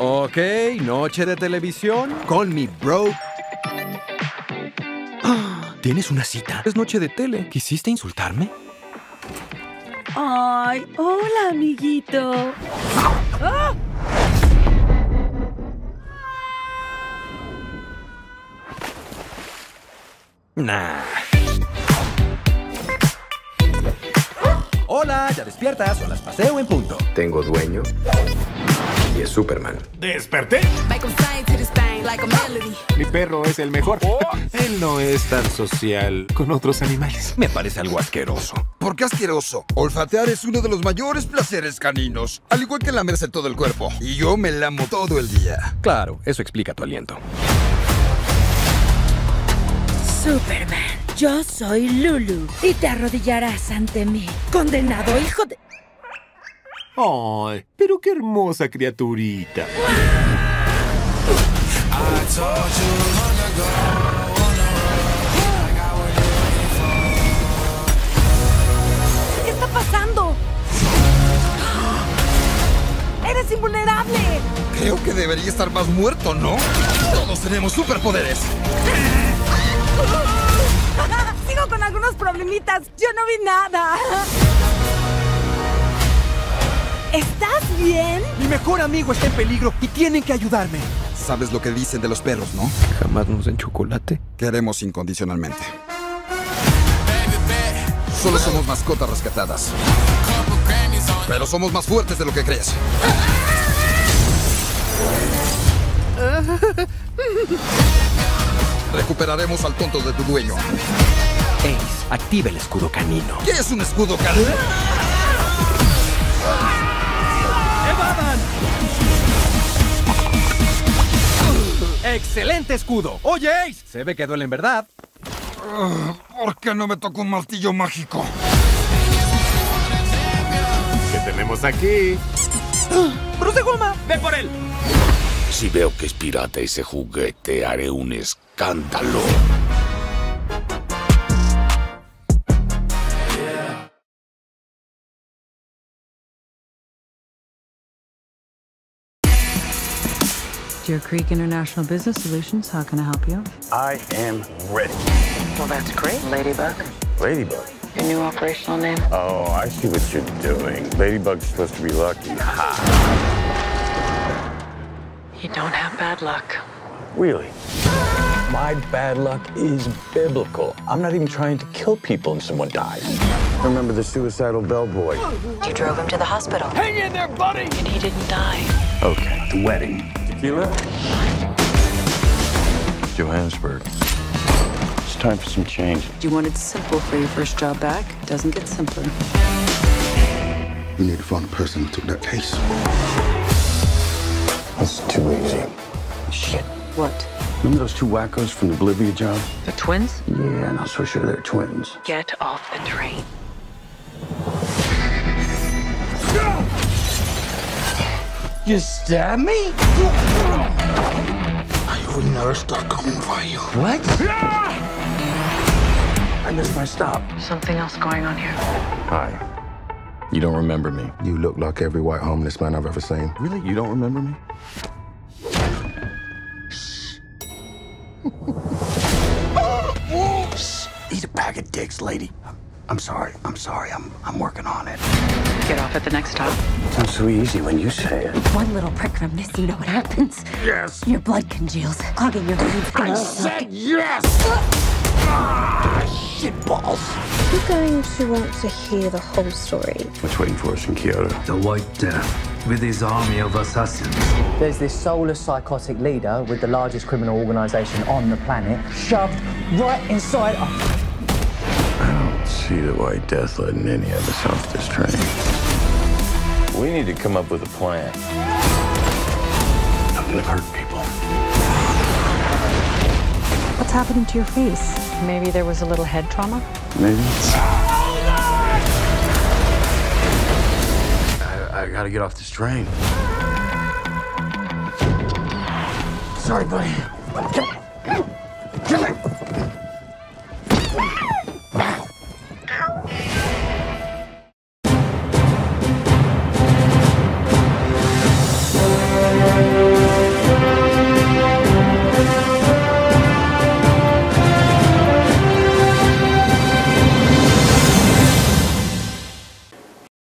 Ok, noche de televisión. Call me, bro. Ah, ¿Tienes una cita? Es noche de tele. ¿Quisiste insultarme? Ay, hola, amiguito. ¡Ah! Nah. Hola, ya despiertas, o las paseo en punto. Tengo dueño y es Superman. ¡Desperté! Mi perro es el mejor. él no es tan social con otros animales. Me parece algo asqueroso. ¿Por qué asqueroso? Olfatear es uno de los mayores placeres caninos, al igual que lamerse todo el cuerpo. Y yo me lamo todo el día. Claro, eso explica tu aliento. Superman, yo soy Lulu y te arrodillarás ante mí, condenado hijo de... Ay, pero qué hermosa criaturita. ¿Qué está pasando? ¡Eres invulnerable! Creo que debería estar más muerto, ¿no? Todos tenemos superpoderes. Sigo con algunos problemitas. Yo no vi nada. ¿Estás bien? Mi mejor amigo está en peligro y tienen que ayudarme. Sabes lo que dicen de los perros, ¿no? Jamás nos den chocolate. Queremos incondicionalmente. Solo somos mascotas rescatadas. Pero somos más fuertes de lo que crees. Recuperaremos al tonto de tu dueño. Ace, activa el escudo canino. ¿Qué es un escudo canino? ¡Excelente escudo! Oye, Ace, se ve que duele en verdad. ¿Por qué no me tocó un martillo mágico? ¿Qué tenemos aquí? ¡Bruce Goma! ¡Ve por él! Si veo que es pirata ese juguete, haré un escándalo. Deer Creek International Business Solutions, how can I help you? I am ready. Well, that's great, Ladybug. Ladybug. Your new operational name? Oh, I see what you're doing. Ladybug's supposed to be lucky. Ha! You don't have bad luck. Really? My bad luck is biblical. I'm not even trying to kill people and someone dies. Remember the suicidal bellboy? You drove him to the hospital. Hang in there, buddy! And he didn't die. Okay, the wedding. Tequila? Johannesburg. It's time for some change. Do you wanted simple for your first job back. Doesn't get simpler. We need to find the person who took that case. That's too easy. Shit. What? Remember those two wackos from the Bolivia job? The twins? Yeah, not so sure they're twins. Get off the train. You stab me? I would never stop coming for you. What? Ah! I missed my stop. Something else going on here. Hi. You don't remember me. You look like every white homeless man I've ever seen. Really? You don't remember me? Eat a bag of dicks, lady. I'm sorry. I'm sorry. I'm I'm working on it. Get off at the next stop. Sounds so easy when you say it. One little prick from this, you know what happens? Yes. Your blood congeals, clogging your veins. I said yes. Ah, shit balls. You're going to want to hear the whole story. What's waiting for us in Kyoto? The White Death, with his army of assassins. There's this soulless psychotic leader with the largest criminal organization on the planet shoved right inside us see the White Death letting any of us off this train. We need to come up with a plan. I'm gonna hurt people. What's happening to your face? Maybe there was a little head trauma? Maybe. I, I gotta get off this train. Sorry, buddy. Come on. Come on.